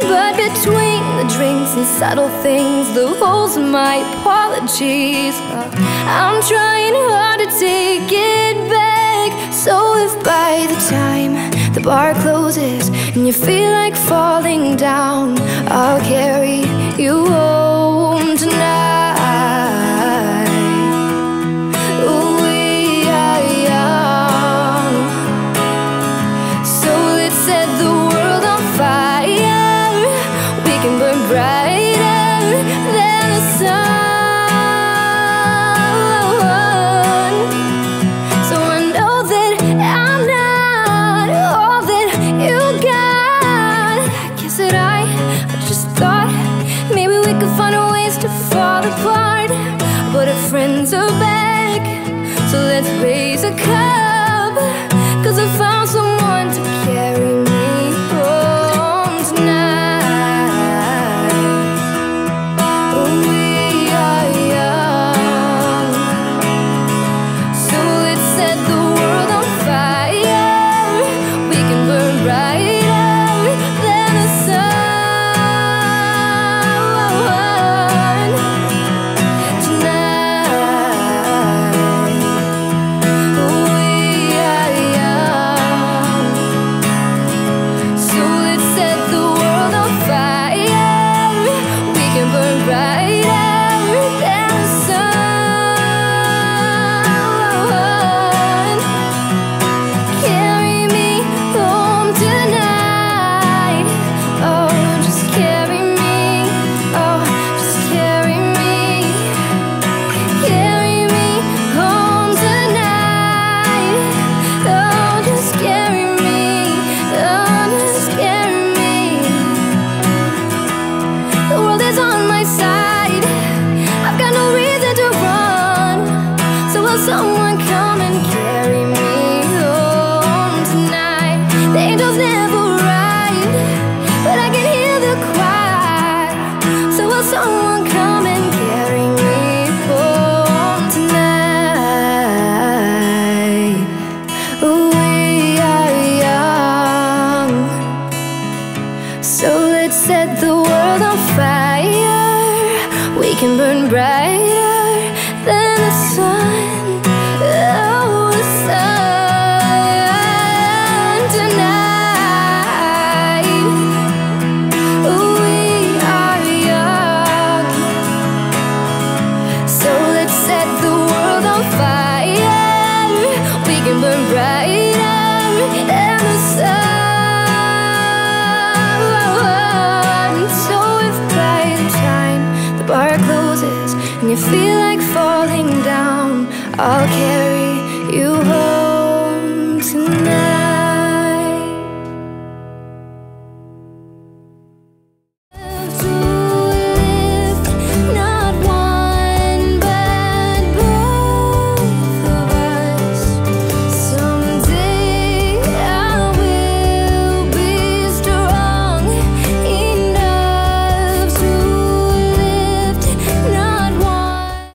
But between the drinks and subtle things, the holes in my apologies, I'm trying hard to take it back. So if by the time the bar closes and you feel like falling down, I'll carry you home friends are back. So let's raise a cup. Someone come and carry me home tonight? The angels never ride, but I can hear the choir. So will someone come and carry me home tonight? We are young. So let's set the world on fire. We can burn brighter brighter than the sun. So if by time the bar closes and you feel like falling down, I'll carry